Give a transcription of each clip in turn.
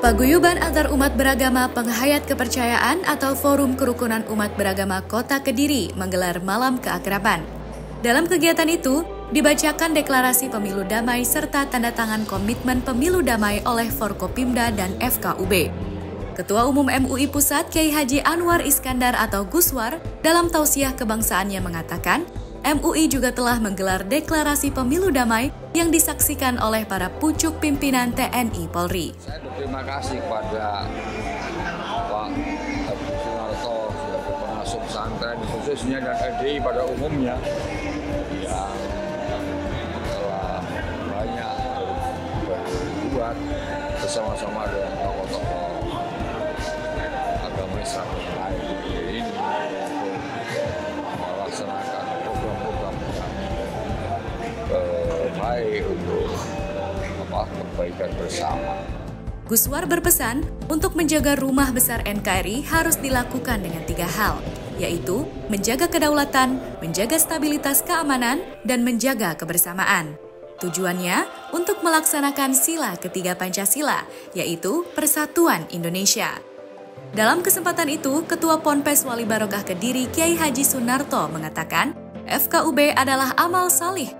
Paguyuban antar umat beragama penghayat kepercayaan atau Forum Kerukunan Umat Beragama Kota Kediri menggelar Malam Keakraban. Dalam kegiatan itu, dibacakan deklarasi pemilu damai serta tanda tangan komitmen pemilu damai oleh Forkopimda dan FKUB. Ketua Umum MUI Pusat Kiai Haji Anwar Iskandar atau Guswar dalam tausiah kebangsaannya mengatakan, MUI juga telah menggelar deklarasi pemilu damai yang disaksikan oleh para pucuk pimpinan TNI Polri. Saya berterima kasih kepada Pak Habib Sunarto pengasuh pesantren khususnya dan EDI pada umumnya yang telah banyak berbuat bersama-sama dengan tokoh-tokoh agama Islam lain baik untuk apa kebaikan bersama. Guswar berpesan untuk menjaga rumah besar NKRI harus dilakukan dengan tiga hal, yaitu menjaga kedaulatan, menjaga stabilitas keamanan, dan menjaga kebersamaan. Tujuannya untuk melaksanakan sila ketiga Pancasila, yaitu Persatuan Indonesia. Dalam kesempatan itu, Ketua Ponpes Wali Barokah Kediri Kiai Haji Sunarto mengatakan, FKUB adalah amal salih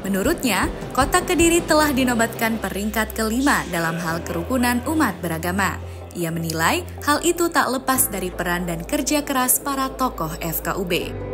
Menurutnya, Kota Kediri telah dinobatkan peringkat kelima dalam hal kerukunan umat beragama. Ia menilai hal itu tak lepas dari peran dan kerja keras para tokoh FKUB.